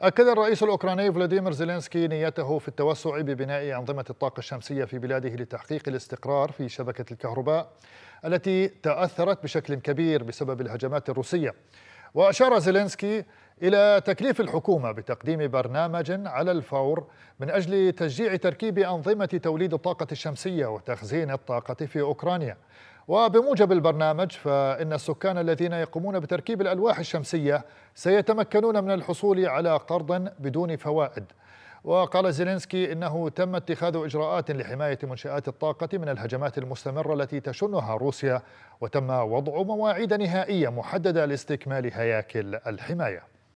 أكد الرئيس الأوكراني فلاديمير زيلينسكي نيته في التوسع ببناء أنظمة الطاقة الشمسية في بلاده لتحقيق الاستقرار في شبكة الكهرباء التي تأثرت بشكل كبير بسبب الهجمات الروسية. وأشار زيلينسكي إلى تكليف الحكومة بتقديم برنامج على الفور من أجل تشجيع تركيب أنظمة توليد الطاقة الشمسية وتخزين الطاقة في أوكرانيا. وبموجب البرنامج فإن السكان الذين يقومون بتركيب الألواح الشمسية سيتمكنون من الحصول على قرض بدون فوائد. وقال زيلينسكي إنه تم اتخاذ إجراءات لحماية منشآت الطاقة من الهجمات المستمرة التي تشنها روسيا وتم وضع مواعيد نهائية محددة لاستكمال هياكل الحماية.